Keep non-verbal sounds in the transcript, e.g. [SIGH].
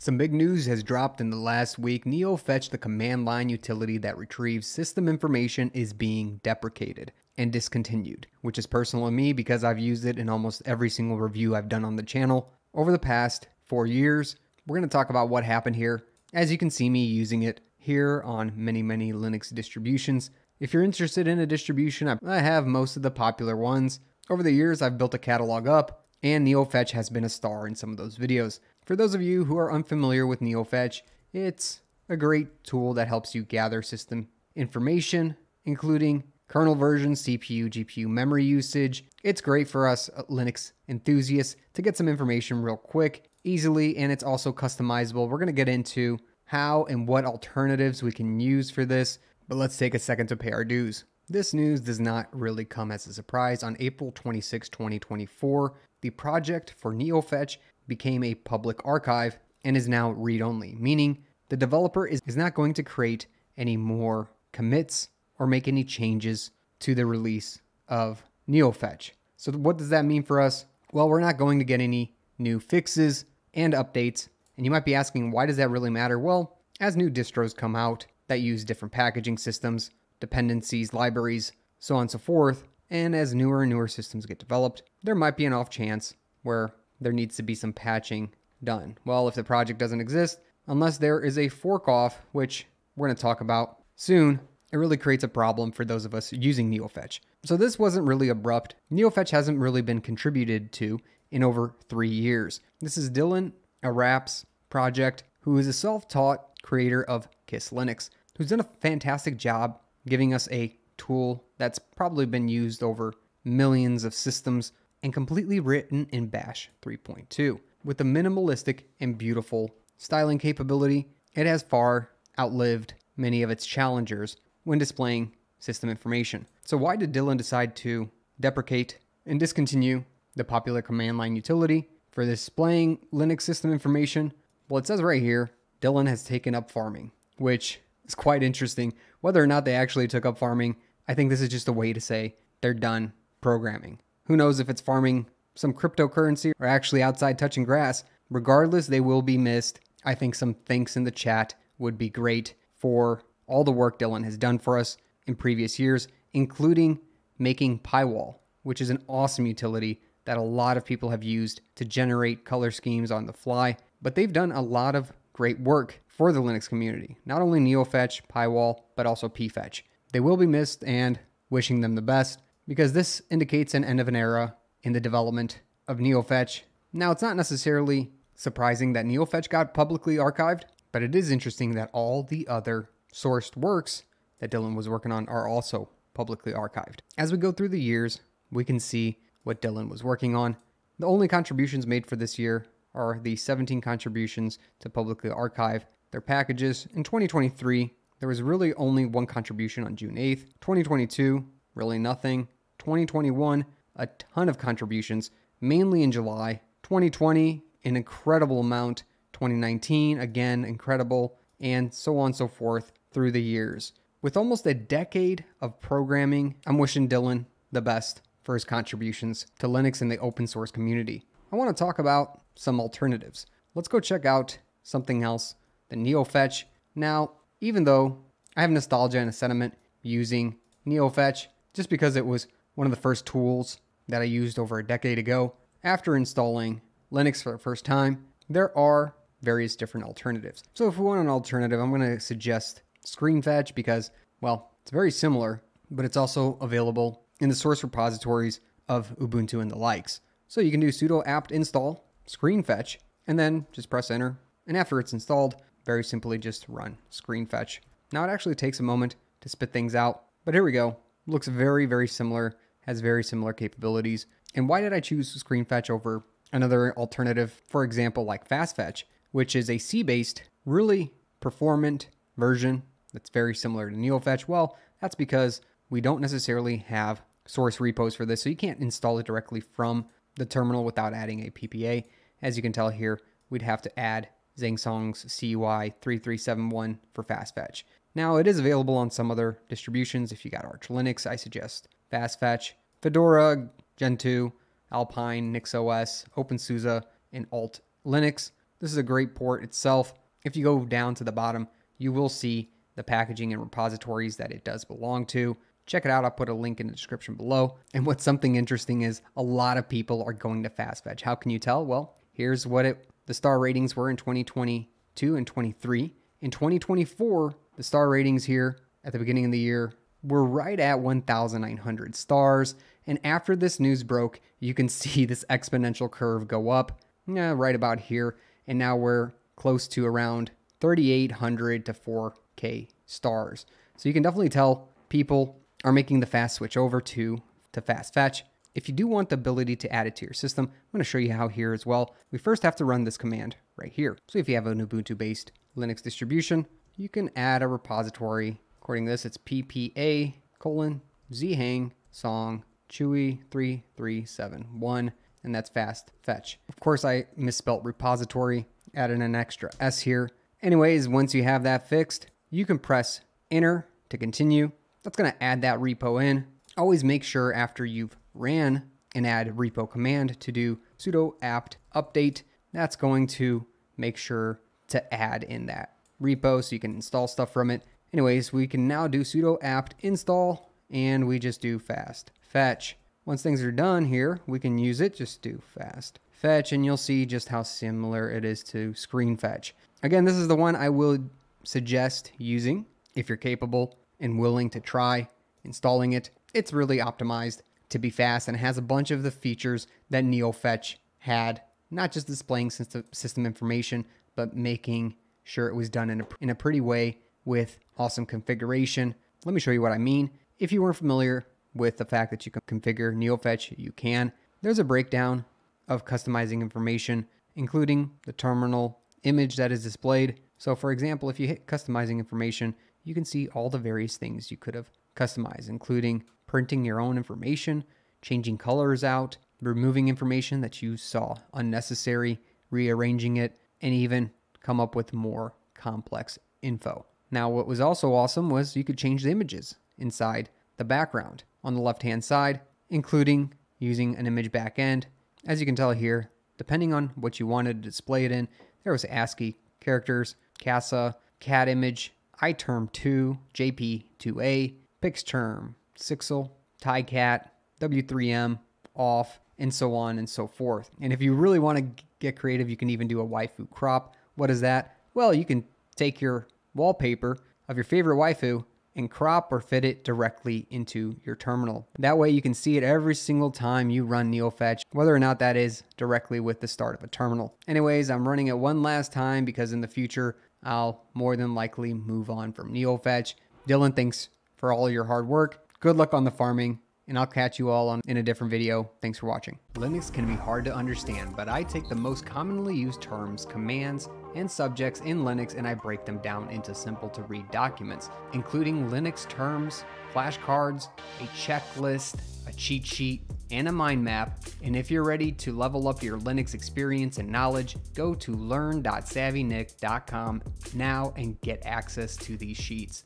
Some big news has dropped in the last week. NeoFetch, the command line utility that retrieves system information, is being deprecated and discontinued, which is personal to me because I've used it in almost every single review I've done on the channel over the past four years. We're going to talk about what happened here. As you can see me using it here on many, many Linux distributions. If you're interested in a distribution, I have most of the popular ones. Over the years, I've built a catalog up, and NeoFetch has been a star in some of those videos. For those of you who are unfamiliar with NeoFetch, it's a great tool that helps you gather system information, including kernel version, CPU, GPU memory usage. It's great for us Linux enthusiasts to get some information real quick, easily, and it's also customizable. We're going to get into how and what alternatives we can use for this, but let's take a second to pay our dues. This news does not really come as a surprise. On April 26, 2024, the project for NeoFetch became a public archive and is now read only, meaning the developer is, is not going to create any more commits or make any changes to the release of NeoFetch. So, what does that mean for us? Well, we're not going to get any new fixes and updates. And you might be asking, why does that really matter? Well, as new distros come out that use different packaging systems, dependencies, libraries, so on and so forth, and as newer and newer systems get developed, there might be an off chance where there needs to be some patching done. Well, if the project doesn't exist, unless there is a fork off, which we're going to talk about soon, it really creates a problem for those of us using NeoFetch. So this wasn't really abrupt. NeoFetch hasn't really been contributed to in over three years. This is Dylan Araps' project, who is a self-taught creator of Kiss Linux, who's done a fantastic job giving us a tool that's probably been used over millions of systems and completely written in Bash 3.2. With a minimalistic and beautiful styling capability, it has far outlived many of its challengers when displaying system information. So why did Dylan decide to deprecate and discontinue the popular command line utility for displaying Linux system information? Well, it says right here, Dylan has taken up farming, which is quite interesting. Whether or not they actually took up farming, I think this is just a way to say they're done programming. Who knows if it's farming some cryptocurrency or actually outside touching grass. Regardless, they will be missed. I think some thanks in the chat would be great for all the work Dylan has done for us in previous years, including making pywal, which is an awesome utility that a lot of people have used to generate color schemes on the fly. But they've done a lot of great work for the Linux community, not only NeoFetch, pywal, but also pfetch. They will be missed and wishing them the best because this indicates an end of an era in the development of NeoFetch. Now, it's not necessarily surprising that NeoFetch got publicly archived, but it is interesting that all the other sourced works that Dylan was working on are also publicly archived. As we go through the years, we can see what Dylan was working on. The only contributions made for this year are the 17 contributions to publicly archive their packages. In 2023, there was really only one contribution on June 8th. 2022, really nothing. 2021, a ton of contributions, mainly in July. 2020, an incredible amount. 2019, again, incredible, and so on and so forth through the years. With almost a decade of programming, I'm wishing Dylan the best for his contributions to Linux and the open source community. I want to talk about some alternatives. Let's go check out something else, the NeoFetch. Now, even though I have nostalgia and a sentiment using NeoFetch, just because it was one of the first tools that I used over a decade ago. After installing Linux for the first time, there are various different alternatives. So if we want an alternative, I'm going to suggest ScreenFetch because, well, it's very similar, but it's also available in the source repositories of Ubuntu and the likes. So you can do sudo apt install ScreenFetch and then just press enter. And after it's installed, very simply just run ScreenFetch. Now it actually takes a moment to spit things out, but here we go. Looks very, very similar has very similar capabilities. And why did I choose ScreenFetch over another alternative, for example, like FastFetch, which is a C-based, really performant version that's very similar to NeoFetch? Well, that's because we don't necessarily have source repos for this, so you can't install it directly from the terminal without adding a PPA. As you can tell here, we'd have to add Zangsong's CUI 3371 for FastFetch. Now, it is available on some other distributions. If you got Arch Linux, I suggest FastFetch, Fedora, Gentoo, Alpine, NixOS, OpenSUSE, and Alt Linux. This is a great port itself. If you go down to the bottom, you will see the packaging and repositories that it does belong to. Check it out. I'll put a link in the description below. And what's something interesting is a lot of people are going to FastFetch. How can you tell? Well, here's what it the star ratings were in 2022 and 23. In 2024, the star ratings here at the beginning of the year were right at 1,900 stars. And after this news broke, you can [LAUGHS] see this exponential curve go up yeah, right about here. And now we're close to around 3,800 to 4K stars. So you can definitely tell people are making the fast switch over to, to FastFetch. If you do want the ability to add it to your system, I'm going to show you how here as well. We first have to run this command right here. So if you have an Ubuntu based Linux distribution, you can add a repository. According this, it's ppa colon zhang song chewy 3371 and that's fast fetch. Of course, I misspelt repository, added an extra S here. Anyways, once you have that fixed, you can press enter to continue. That's gonna add that repo in. Always make sure after you've ran an add repo command to do sudo apt update. That's going to make sure to add in that repo so you can install stuff from it. Anyways, we can now do sudo apt install and we just do FastFetch. Once things are done here, we can use it, just do fast fetch, and you'll see just how similar it is to ScreenFetch. Again, this is the one I will suggest using if you're capable and willing to try installing it. It's really optimized to be fast and has a bunch of the features that NeoFetch had, not just displaying system information, but making sure it was done in a, in a pretty way with awesome configuration. Let me show you what I mean. If you weren't familiar with the fact that you can configure NeoFetch, you can. There's a breakdown of customizing information, including the terminal image that is displayed. So for example, if you hit customizing information, you can see all the various things you could have customized, including printing your own information, changing colors out, removing information that you saw unnecessary, rearranging it, and even come up with more complex info. Now, what was also awesome was you could change the images inside the background on the left hand side, including using an image backend. As you can tell here, depending on what you wanted to display it in, there was ASCII characters, CASA, catimg, iTerm2, JP2A, PixTerm, Sixel, TyCat, W3M, OFF, and so on and so forth. And if you really want to get creative, you can even do a waifu crop. What is that? Well, you can take your wallpaper of your favorite waifu and crop or fit it directly into your terminal. That way you can see it every single time you run NeoFetch, whether or not that is directly with the start of a terminal. Anyways, I'm running it one last time because in the future, I'll more than likely move on from NeoFetch. Dylan, thanks for all your hard work. Good luck on the farming and I'll catch you all on in a different video. Thanks for watching. Linux can be hard to understand, but I take the most commonly used terms, commands, and subjects in Linux and I break them down into simple to read documents, including Linux terms, flashcards, a checklist, a cheat sheet, and a mind map. And if you're ready to level up your Linux experience and knowledge, go to learn.savvynik.com now and get access to these sheets.